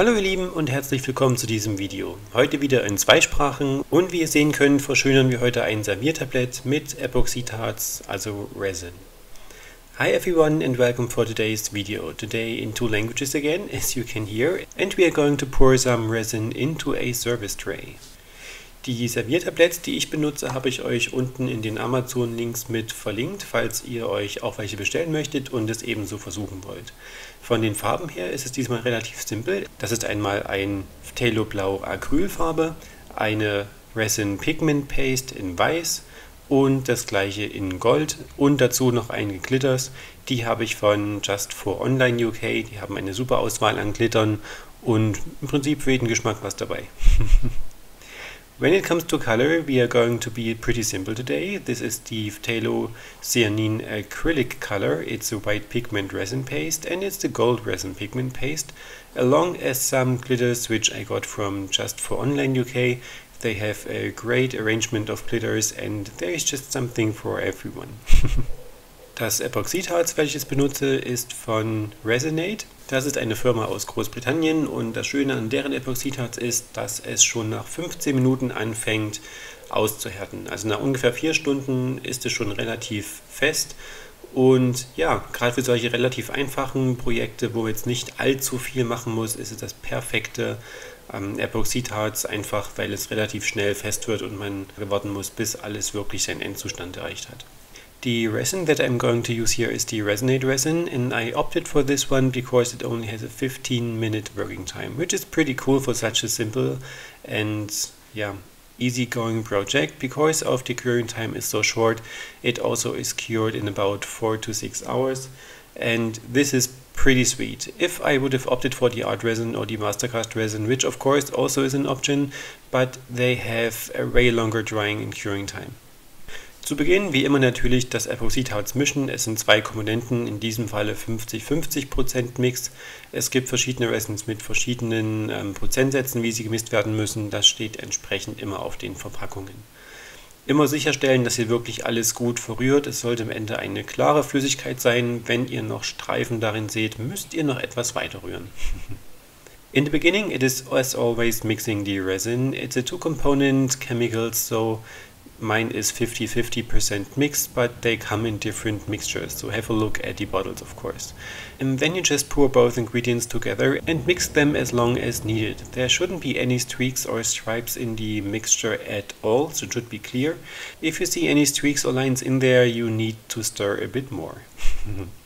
Hallo ihr Lieben und herzlich willkommen zu diesem Video. Heute wieder in zwei Sprachen und wie ihr sehen könnt, verschönern wir heute ein Serviertablett mit Epoxidharz, also Resin. Hi everyone and welcome for today's video. Today in two languages again, as you can hear, and we are going to pour some resin into a service tray. Die Serviertabletts, die ich benutze, habe ich euch unten in den Amazon-Links mit verlinkt, falls ihr euch auch welche bestellen möchtet und es ebenso versuchen wollt. Von den Farben her ist es diesmal relativ simpel. Das ist einmal ein Telo Blau Acrylfarbe, eine Resin Pigment Paste in Weiß und das gleiche in Gold und dazu noch einige Glitters. Die habe ich von Just for Online UK. Die haben eine super Auswahl an Glittern und im Prinzip für jeden Geschmack was dabei. When it comes to color, we are going to be pretty simple today. This is the Phthalo Cyanine acrylic color. It's a white pigment resin paste and it's the gold resin pigment paste, along as some glitters which I got from Just for Online UK. They have a great arrangement of glitters and there is just something for everyone. Das Epoxidharz, welches ich benutze, ist von Resonate. Das ist eine Firma aus Großbritannien und das Schöne an deren Epoxidharz ist, dass es schon nach 15 Minuten anfängt auszuhärten. Also nach ungefähr 4 Stunden ist es schon relativ fest und ja, gerade für solche relativ einfachen Projekte, wo jetzt nicht allzu viel machen muss, ist es das perfekte ähm, Epoxidharz, einfach weil es relativ schnell fest wird und man warten muss, bis alles wirklich seinen Endzustand erreicht hat. The resin that I'm going to use here is the Resonate resin and I opted for this one because it only has a 15 minute working time, which is pretty cool for such a simple and yeah, easy-going project because of the curing time is so short. It also is cured in about 4 to 6 hours and this is pretty sweet. If I would have opted for the art resin or the mastercast resin, which of course also is an option, but they have a way longer drying and curing time. Zu Beginn wie immer natürlich das Epoxidharz mischen. Es sind zwei Komponenten, in diesem Falle 50-50% Mix. Es gibt verschiedene Resins mit verschiedenen ähm, Prozentsätzen, wie sie gemisst werden müssen. Das steht entsprechend immer auf den Verpackungen. Immer sicherstellen, dass ihr wirklich alles gut verrührt. Es sollte am Ende eine klare Flüssigkeit sein. Wenn ihr noch Streifen darin seht, müsst ihr noch etwas weiter rühren. In the beginning, it is as always mixing the resin. It's a two-component chemical, so Mine is 50-50% mixed, but they come in different mixtures, so have a look at the bottles of course. And then you just pour both ingredients together and mix them as long as needed. There shouldn't be any streaks or stripes in the mixture at all, so it should be clear. If you see any streaks or lines in there, you need to stir a bit more. Mhm.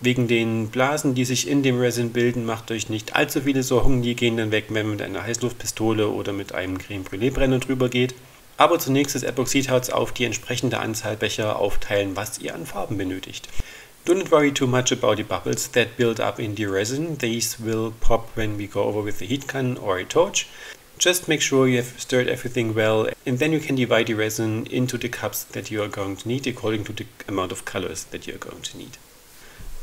Wegen den Blasen, die sich in dem Resin bilden, macht euch nicht allzu viele Sorgen, die gehen dann weg, wenn man mit einer Heißluftpistole oder mit einem Creme Brûlée Brenner drüber geht. Aber zunächst das Epoxidharz auf die entsprechende Anzahl Becher aufteilen, was ihr an Farben benötigt. Do not worry too much about the bubbles that build up in the resin. These will pop when we go over with the heat gun or a torch. Just make sure you have stirred everything well and then you can divide the resin into the cups that you are going to need according to the amount of colors that you are going to need.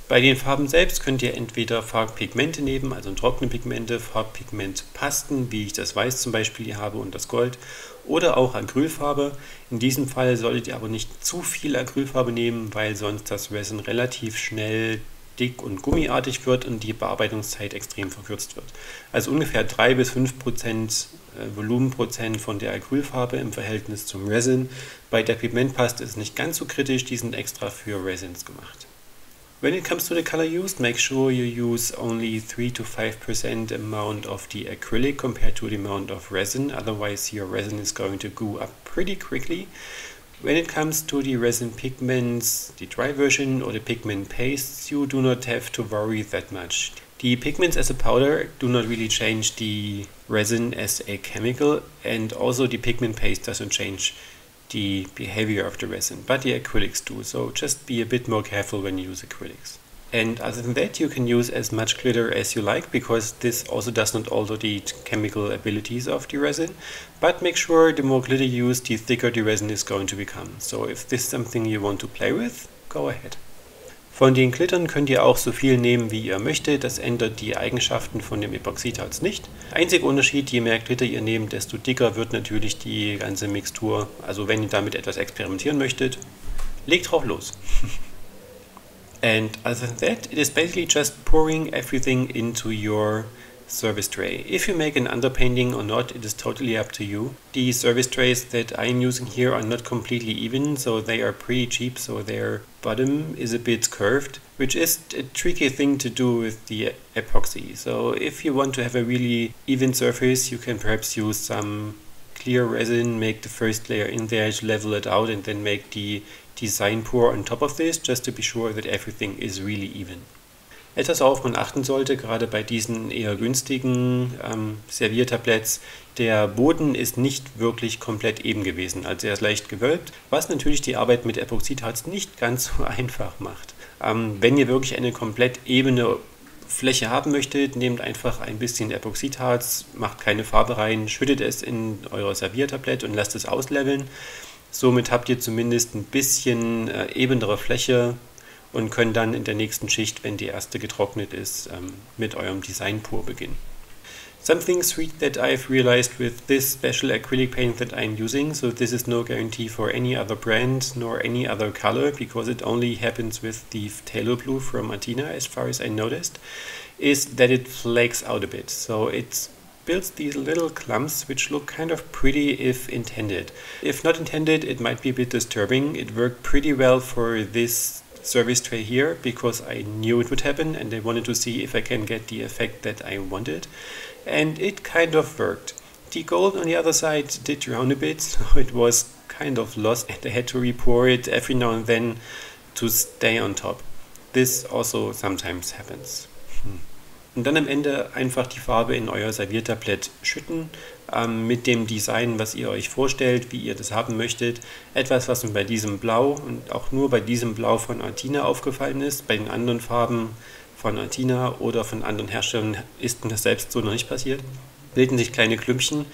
Bei den Farben selbst könnt ihr entweder Farbpigmente nehmen, also trockene Pigmente, Farbpigmentpasten, wie ich das Weiß zum Beispiel hier habe und das Gold, oder auch Acrylfarbe. In diesem Fall solltet ihr aber nicht zu viel Acrylfarbe nehmen, weil sonst das Resin relativ schnell dick und gummiartig wird und die Bearbeitungszeit extrem verkürzt wird. Also ungefähr 3 bis 5 Prozent äh, Volumenprozent von der Acrylfarbe im Verhältnis zum Resin. Bei der Pigmentpaste ist es nicht ganz so kritisch, die sind extra für Resins gemacht. When it comes to the color used, make sure you use only 3 to 5% amount of the acrylic compared to the amount of resin, otherwise your resin is going to goo up pretty quickly. When it comes to the resin pigments, the dry version or the pigment pastes, you do not have to worry that much. The pigments as a powder do not really change the resin as a chemical and also the pigment paste doesn't change the behavior of the resin, but the acrylics do, so just be a bit more careful when you use acrylics. And other than that, you can use as much glitter as you like, because this also does not alter the chemical abilities of the resin. But make sure the more glitter you use, the thicker the resin is going to become. So if this is something you want to play with, go ahead. Von den Glittern könnt ihr auch so viel nehmen, wie ihr möchtet. Das ändert die Eigenschaften von dem Epoxidharz nicht. Einziger Unterschied, je mehr Glitter ihr nehmt, desto dicker wird natürlich die ganze Mixtur. Also wenn ihr damit etwas experimentieren möchtet, legt drauf los. And other than that, it is basically just pouring everything into your service tray. If you make an underpainting or not, it is totally up to you. The service trays that I'm using here are not completely even, so they are pretty cheap, so their bottom is a bit curved, which is a tricky thing to do with the epoxy. So if you want to have a really even surface, you can perhaps use some clear resin, make the first layer in there, level it out, and then make the design pour on top of this, just to be sure that everything is really even. Etwas, worauf man achten sollte, gerade bei diesen eher günstigen ähm, Serviertabletts, der Boden ist nicht wirklich komplett eben gewesen, also er ist leicht gewölbt, was natürlich die Arbeit mit Epoxidharz nicht ganz so einfach macht. Ähm, wenn ihr wirklich eine komplett ebene Fläche haben möchtet, nehmt einfach ein bisschen Epoxidharz, macht keine Farbe rein, schüttet es in euer Serviertablett und lasst es ausleveln. Somit habt ihr zumindest ein bisschen äh, ebenere Fläche, und können dann in der nächsten Schicht, wenn die erste getrocknet ist, ähm, mit eurem Design pur beginnen. Something sweet that I've realized with this special acrylic paint that I'm using, so this is no guarantee for any other brand nor any other color because it only happens with the Phthalo Blue from Martina as far as I noticed, is that it flakes out a bit. So it builds these little clumps which look kind of pretty if intended. If not intended, it might be a bit disturbing. It worked pretty well for this service tray here because I knew it would happen and I wanted to see if I can get the effect that I wanted. And it kind of worked. The gold on the other side did drown a bit, so it was kind of lost and I had to repour it every now and then to stay on top. This also sometimes happens. Hmm. Und dann am Ende einfach die Farbe in euer Serviertablett schütten ähm, mit dem Design, was ihr euch vorstellt, wie ihr das haben möchtet. Etwas, was mir bei diesem Blau und auch nur bei diesem Blau von Artina aufgefallen ist. Bei den anderen Farben von Artina oder von anderen Herstellern ist mir das selbst so noch nicht passiert. Bilden sich kleine Klümpchen,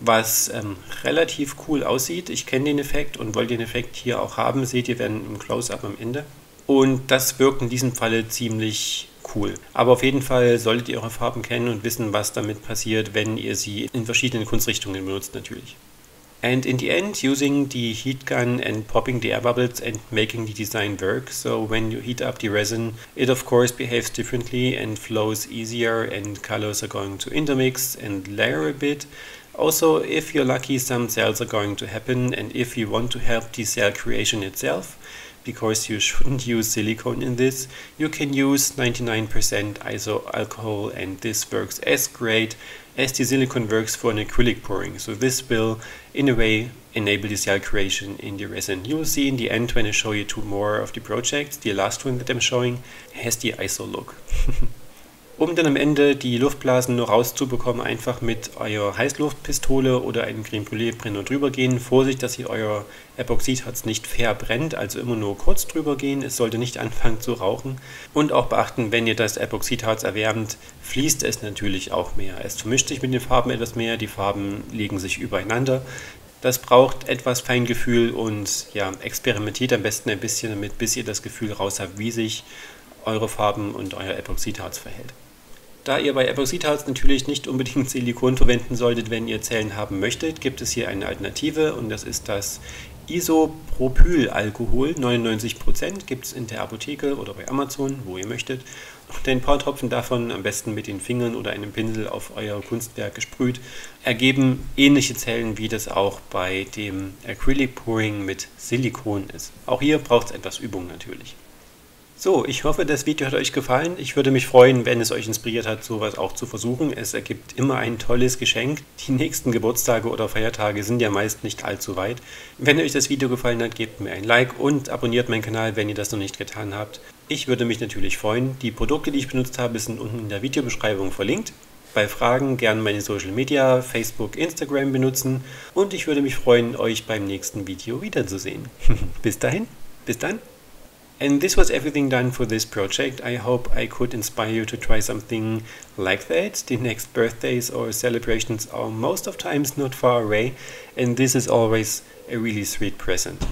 was ähm, relativ cool aussieht. Ich kenne den Effekt und wollte den Effekt hier auch haben. Seht ihr werden im Close-Up am Ende. Und das wirkt in diesem Falle ziemlich cool. Aber auf jeden Fall solltet ihr eure Farben kennen und wissen, was damit passiert, wenn ihr sie in verschiedenen Kunstrichtungen benutzt natürlich. And in the end, using the heat gun and popping the air bubbles and making the design work. So when you heat up the resin, it of course behaves differently and flows easier and colors are going to intermix and layer a bit. Also, if you're lucky, some cells are going to happen and if you want to help the cell creation itself, because you shouldn't use silicone in this. You can use 99% iso alcohol and this works as great as the silicone works for an acrylic pouring. So this will in a way enable the cell creation in the resin. You will see in the end when I show you two more of the projects. The last one that I'm showing has the ISO look. Um dann am Ende die Luftblasen nur rauszubekommen, einfach mit eurer Heißluftpistole oder einem Creme Brûlée Brenner drüber gehen. Vorsicht, dass ihr euer Epoxidharz nicht verbrennt, also immer nur kurz drüber gehen. Es sollte nicht anfangen zu rauchen. Und auch beachten, wenn ihr das Epoxidharz erwärmt, fließt es natürlich auch mehr. Es vermischt sich mit den Farben etwas mehr, die Farben legen sich übereinander. Das braucht etwas Feingefühl und ja, experimentiert am besten ein bisschen damit, bis ihr das Gefühl raus habt, wie sich eure Farben und euer Epoxidharz verhält. Da ihr bei Epoxidharz natürlich nicht unbedingt Silikon verwenden solltet, wenn ihr Zellen haben möchtet, gibt es hier eine Alternative und das ist das Isopropylalkohol. 99% gibt es in der Apotheke oder bei Amazon, wo ihr möchtet. Und ein paar Tropfen davon, am besten mit den Fingern oder einem Pinsel auf euer Kunstwerk gesprüht, ergeben ähnliche Zellen, wie das auch bei dem Acrylic Pouring mit Silikon ist. Auch hier braucht es etwas Übung natürlich. So, ich hoffe, das Video hat euch gefallen. Ich würde mich freuen, wenn es euch inspiriert hat, sowas auch zu versuchen. Es ergibt immer ein tolles Geschenk. Die nächsten Geburtstage oder Feiertage sind ja meist nicht allzu weit. Wenn euch das Video gefallen hat, gebt mir ein Like und abonniert meinen Kanal, wenn ihr das noch nicht getan habt. Ich würde mich natürlich freuen. Die Produkte, die ich benutzt habe, sind unten in der Videobeschreibung verlinkt. Bei Fragen gerne meine Social Media, Facebook, Instagram benutzen und ich würde mich freuen, euch beim nächsten Video wiederzusehen. bis dahin, bis dann. And this was everything done for this project. I hope I could inspire you to try something like that. The next birthdays or celebrations are most of times not far away and this is always a really sweet present.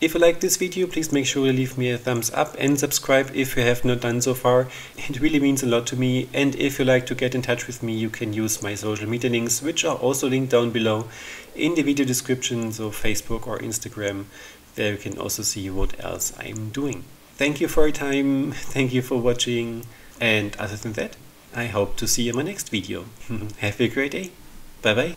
If you like this video, please make sure to leave me a thumbs up and subscribe if you have not done so far. It really means a lot to me and if you like to get in touch with me, you can use my social media links, which are also linked down below in the video description, so Facebook or Instagram. There you can also see what else I'm doing. Thank you for your time, thank you for watching, and other than that, I hope to see you in my next video. Have a great day. Bye bye.